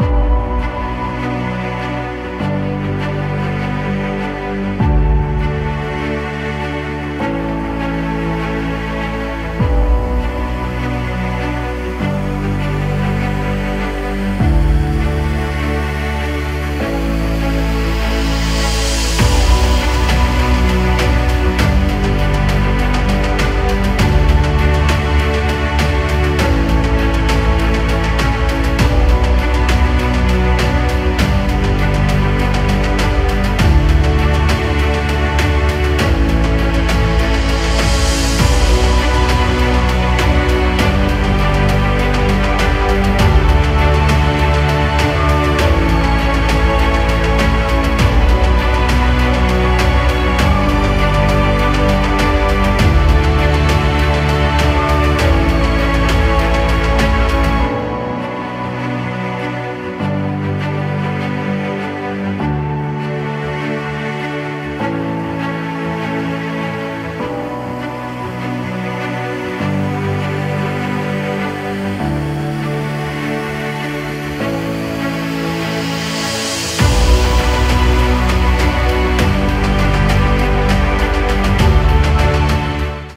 you